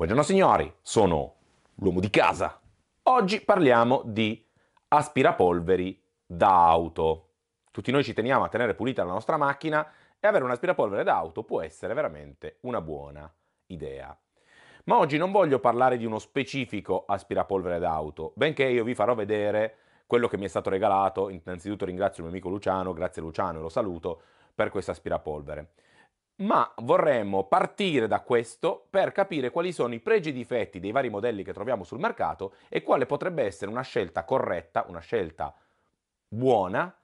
Buongiorno signori, sono l'uomo di casa. Oggi parliamo di aspirapolveri da auto. Tutti noi ci teniamo a tenere pulita la nostra macchina e avere un aspirapolvere da auto può essere veramente una buona idea. Ma oggi non voglio parlare di uno specifico aspirapolvere da auto, benché io vi farò vedere quello che mi è stato regalato. Innanzitutto ringrazio il mio amico Luciano, grazie Luciano e lo saluto per questo aspirapolvere ma vorremmo partire da questo per capire quali sono i pregi e i difetti dei vari modelli che troviamo sul mercato e quale potrebbe essere una scelta corretta, una scelta buona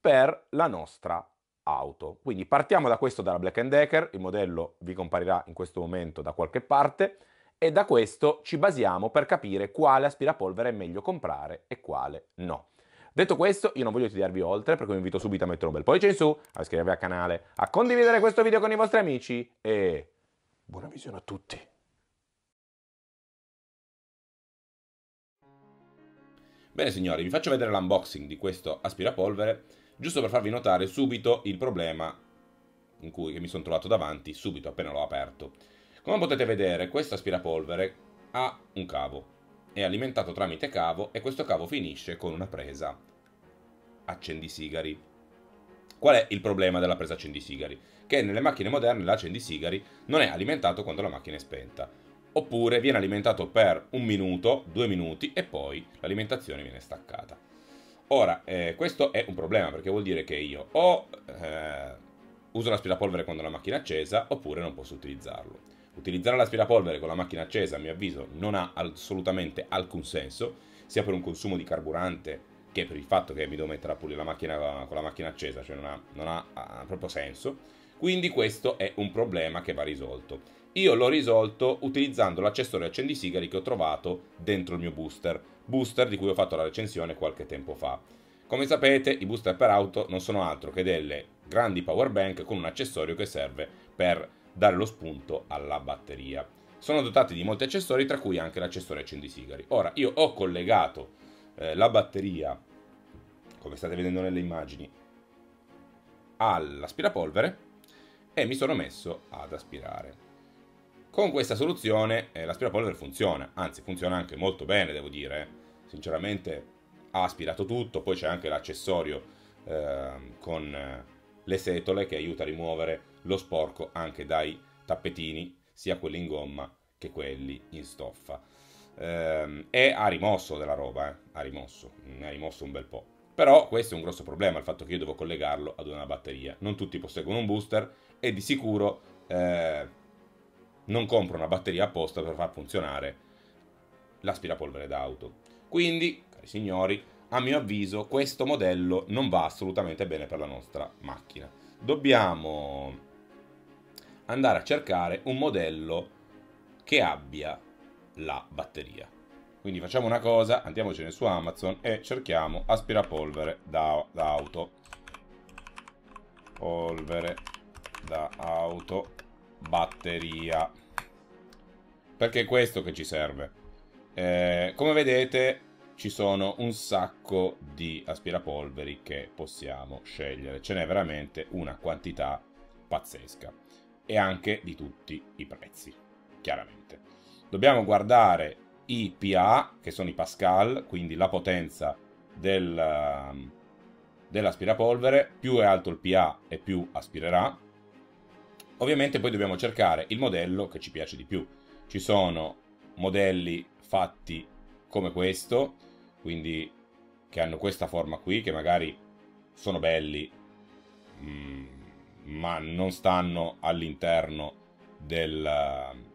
per la nostra auto. Quindi partiamo da questo dalla Black Decker, il modello vi comparirà in questo momento da qualche parte e da questo ci basiamo per capire quale aspirapolvere è meglio comprare e quale no. Detto questo, io non voglio tediarvi oltre, per vi invito subito a mettere un bel pollice in su, a iscrivervi al canale, a condividere questo video con i vostri amici e buona visione a tutti! Bene signori, vi faccio vedere l'unboxing di questo aspirapolvere, giusto per farvi notare subito il problema in cui mi sono trovato davanti subito appena l'ho aperto. Come potete vedere, questo aspirapolvere ha un cavo, è alimentato tramite cavo e questo cavo finisce con una presa accendisigari. Qual è il problema della presa accendisigari? Che nelle macchine moderne l'accendisigari non è alimentato quando la macchina è spenta, oppure viene alimentato per un minuto, due minuti e poi l'alimentazione viene staccata. Ora, eh, questo è un problema perché vuol dire che io o eh, uso l'aspirapolvere quando la macchina è accesa oppure non posso utilizzarlo. Utilizzare l'aspirapolvere con la macchina accesa, a mio avviso, non ha assolutamente alcun senso, sia per un consumo di carburante che per il fatto che mi devo mettere a pulire la macchina con la macchina accesa, cioè non ha, non ha, proprio senso. Quindi questo è un problema che va risolto. Io l'ho risolto utilizzando l'accessorio accendisigari che ho trovato dentro il mio booster, booster di cui ho fatto la recensione qualche tempo fa. Come sapete, i booster per auto non sono altro che delle grandi power bank con un accessorio che serve per dare lo spunto alla batteria. Sono dotati di molti accessori, tra cui anche l'accessorio accendisigari. Ora, io ho collegato eh, la batteria, come state vedendo nelle immagini, all'aspirapolvere e mi sono messo ad aspirare. Con questa soluzione eh, l'aspirapolvere funziona, anzi funziona anche molto bene, devo dire. Eh. Sinceramente ha aspirato tutto, poi c'è anche l'accessorio eh, con le setole che aiuta a rimuovere lo sporco anche dai tappetini, sia quelli in gomma che quelli in stoffa. Ehm, e ha rimosso della roba, eh? ha rimosso, ne ha rimosso un bel po'. Però questo è un grosso problema, il fatto che io devo collegarlo ad una batteria. Non tutti posseggono un booster e di sicuro eh, non compro una batteria apposta per far funzionare l'aspirapolvere d'auto. Quindi, cari signori, a mio avviso questo modello non va assolutamente bene per la nostra macchina. Dobbiamo andare a cercare un modello che abbia la batteria. Quindi facciamo una cosa, andiamocene su Amazon e cerchiamo aspirapolvere da, da auto. Polvere da auto, batteria. Perché è questo che ci serve. Eh, come vedete ci sono un sacco di aspirapolveri che possiamo scegliere. Ce n'è veramente una quantità pazzesca e anche di tutti i prezzi, chiaramente. Dobbiamo guardare i PA, che sono i Pascal, quindi la potenza del, um, dell'aspirapolvere, più è alto il PA e più aspirerà. Ovviamente poi dobbiamo cercare il modello che ci piace di più. Ci sono modelli fatti come questo, quindi che hanno questa forma qui, che magari sono belli, mm, ma non stanno all'interno del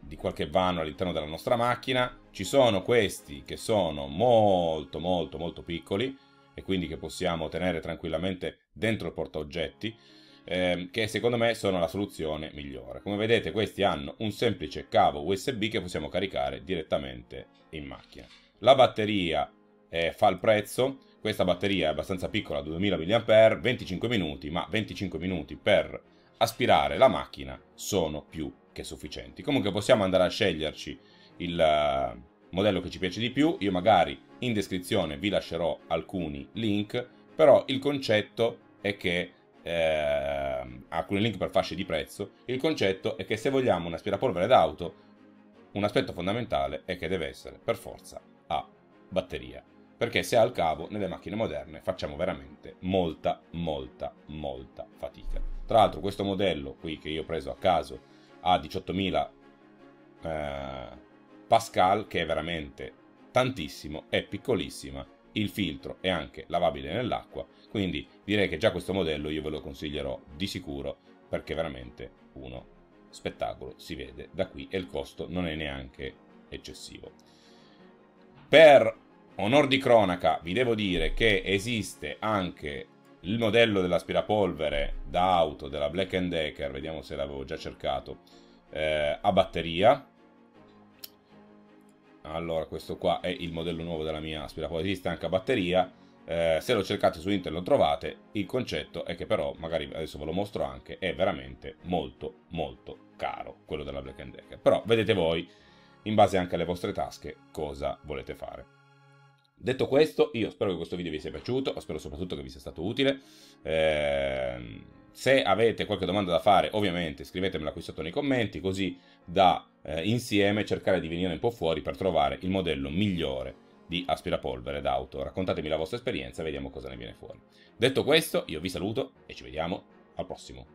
di qualche vano all'interno della nostra macchina. Ci sono questi che sono molto molto molto piccoli e quindi che possiamo tenere tranquillamente dentro il portaoggetti eh, che secondo me sono la soluzione migliore. Come vedete questi hanno un semplice cavo USB che possiamo caricare direttamente in macchina. La batteria eh, fa il prezzo, questa batteria è abbastanza piccola, 2000 mAh, 25 minuti, ma 25 minuti per aspirare la macchina sono più che sufficienti. Comunque possiamo andare a sceglierci il uh, modello che ci piace di più, io magari in descrizione vi lascerò alcuni link, però il concetto è che eh, alcuni link per fasce di prezzo, il concetto è che se vogliamo un aspirapolvere d'auto, un aspetto fondamentale è che deve essere per forza a batteria. Perché se ha il cavo, nelle macchine moderne facciamo veramente molta, molta, molta fatica. Tra l'altro questo modello qui che io ho preso a caso ha 18.000 eh, Pascal, che è veramente tantissimo, è piccolissima, il filtro è anche lavabile nell'acqua, quindi direi che già questo modello io ve lo consiglierò di sicuro perché veramente uno spettacolo si vede da qui e il costo non è neanche eccessivo. Per onor di cronaca vi devo dire che esiste anche il modello dell'aspirapolvere da auto della Black Decker, vediamo se l'avevo già cercato, eh, a batteria, allora questo qua è il modello nuovo della mia aspirapolvere, esiste anche a batteria, eh, se lo cercate su internet lo trovate, il concetto è che però, magari adesso ve lo mostro anche, è veramente molto molto caro quello della Black Decker, però vedete voi, in base anche alle vostre tasche, cosa volete fare. Detto questo, io spero che questo video vi sia piaciuto, spero soprattutto che vi sia stato utile. Eh, se avete qualche domanda da fare, ovviamente scrivetemela qui sotto nei commenti, così da eh, insieme cercare di venire un po' fuori per trovare il modello migliore di aspirapolvere d'auto. Raccontatemi la vostra esperienza e vediamo cosa ne viene fuori. Detto questo, io vi saluto e ci vediamo al prossimo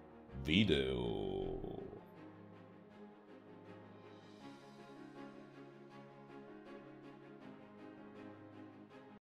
video.